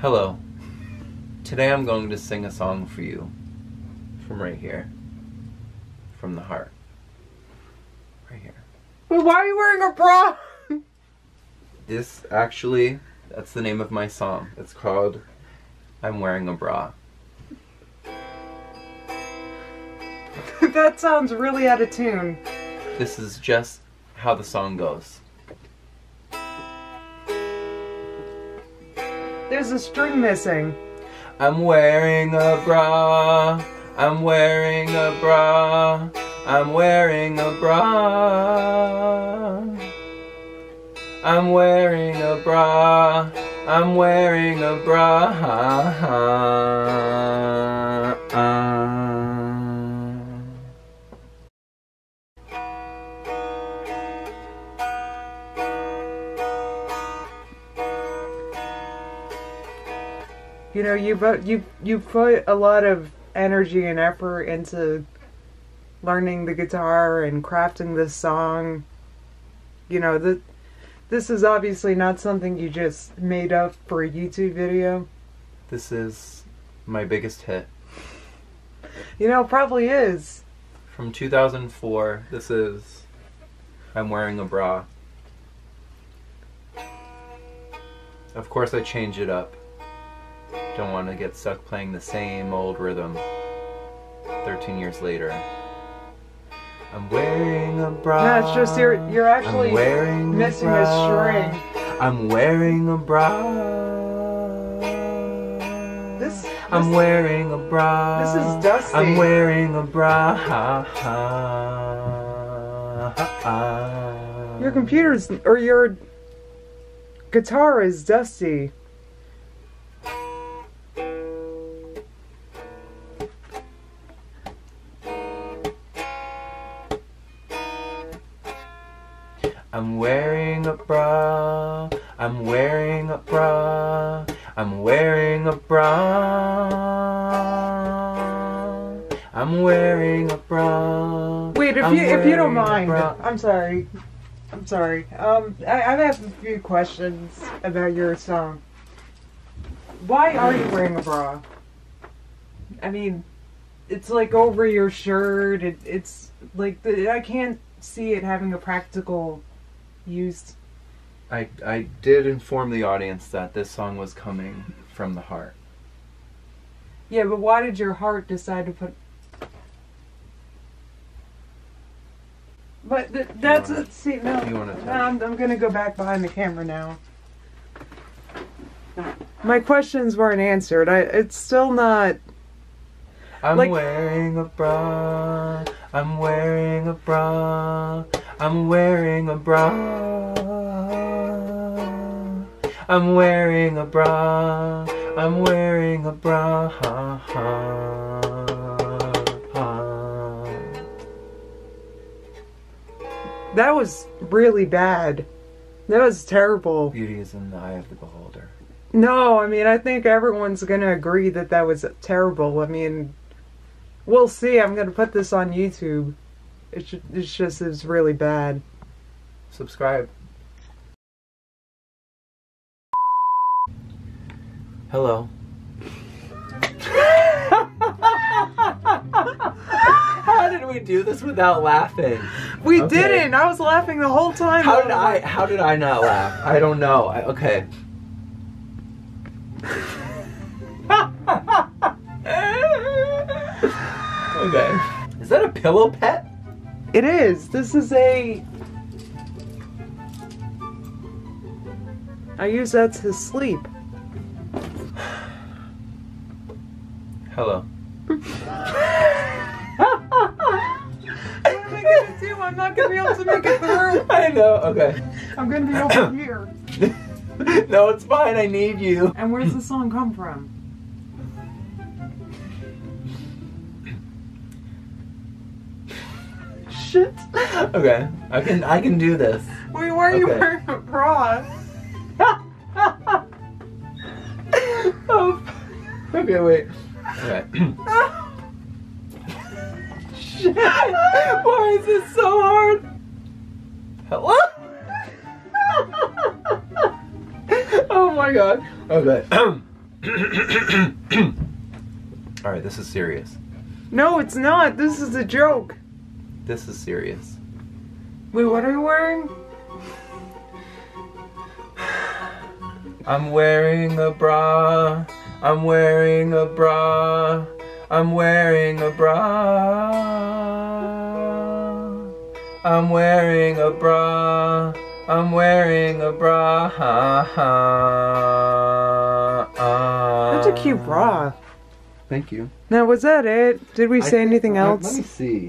Hello. Today I'm going to sing a song for you. From right here. From the heart. Right here. Wait, why are you wearing a bra? This actually, that's the name of my song. It's called I'm Wearing a Bra. that sounds really out of tune. This is just how the song goes. There's a string missing. I'm wearing a bra. I'm wearing a bra. I'm wearing a bra. I'm wearing a bra. I'm wearing a bra. You know, you but you you put a lot of energy and effort into learning the guitar and crafting this song. You know, the this is obviously not something you just made up for a YouTube video. This is my biggest hit. You know, it probably is. From 2004, this is I'm Wearing a Bra. Of course, I change it up. Don't want to get stuck playing the same old rhythm 13 years later. I'm wearing a bra. No, just you're you're actually I'm wearing missing a, a string. I'm wearing a bra. This, I'm wearing a bra. This is dusty. I'm wearing a bra. Your computer's or your guitar is dusty. I'm wearing a bra. I'm wearing a bra. I'm wearing a bra. I'm wearing a bra. Wait, if I'm you if you don't mind. I'm sorry. I'm sorry. Um, I, I have a few questions about your song. Why are you wearing a bra? I mean, it's like over your shirt. It, it's like the, I can't see it having a practical use. I I did inform the audience that this song was coming from the heart. Yeah, but why did your heart decide to put? But th- that's wanna- see no. I'm, I'm gonna go back behind the camera now. My questions weren't answered. I it's still not. I'm Like- wearing a bra. I'm wearing a bra. I'm wearing a bra. I'm wearing a bra. I'm wearing a bra. That was really bad. That was terrible. Beauty is in the eye of the beholder. No, I mean I think everyone's gonna agree that that was terrible. I mean, we'll see. I'm gonna put this on YouTube. It's it's just it's really bad. Subscribe. Hello. How did we do this without laughing? We Okay. didn't. I was laughing the whole time. How did I? How did I not laugh? I don't know. I, okay. okay. Is that a pillow pet? It is. This is a. I use that to sleep. Hello. What am I gonna do? I'm not gonna be able to make it through. I know. Okay. I'm gonna be over here. no, it's fine. I need you. And where's the song come from? Shit. Okay. I can. I can do this. Wait, why are you Okay. wearing a bra? oh. Okay. Wait. Okay. Shit. Why is this so hard? Hello. oh my god. Okay. All right, this is serious. No, it's not. This is a joke. This is serious. Wait, what are you wearing? I'm wearing a bra. I'm wearing a bra. I'm wearing a bra. I'm wearing a bra. I'm wearing a bra. That's a cute bra. Thank you. Now, was that it? Did we say anything else? Let me see.